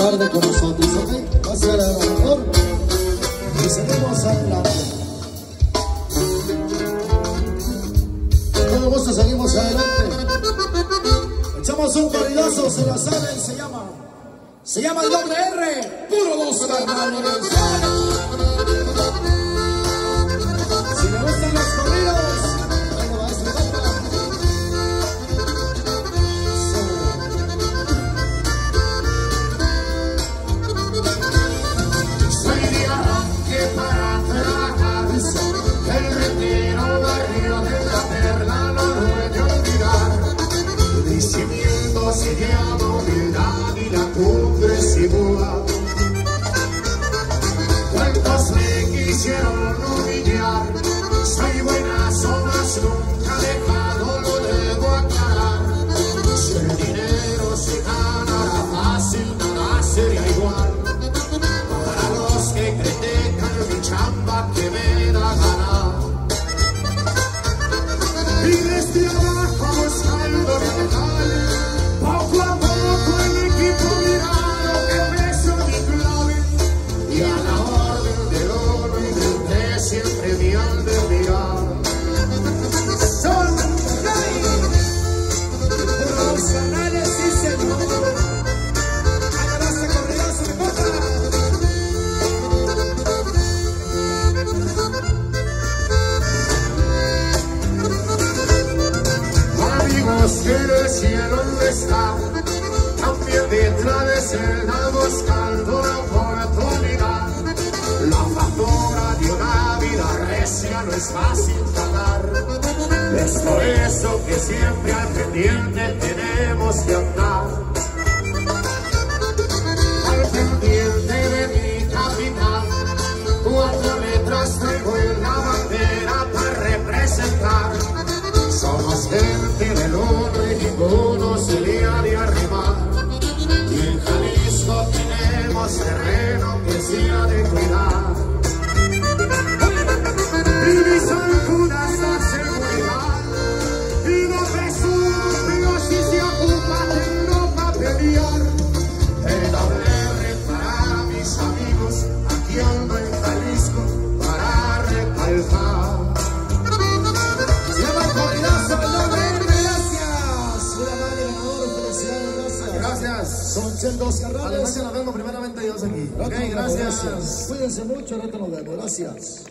tarde con nosotros, ¿ok? Va a ser a mejor. Y seguimos adelante. Con gusto seguimos adelante. Echamos un corridazo, se la saben, se llama. Se llama el doble R, puro dos carnales. El cielo donde está, también detrás de celda buscando la oportunidad. La factura de una vida recia no es fácil pagar. Es por eso que siempre al pendiente tenemos que andar. Son. Además, nos vemos primeramente Dios aquí. Ok, gracias. Cuídense mucho, ahorita nos vemos. Gracias.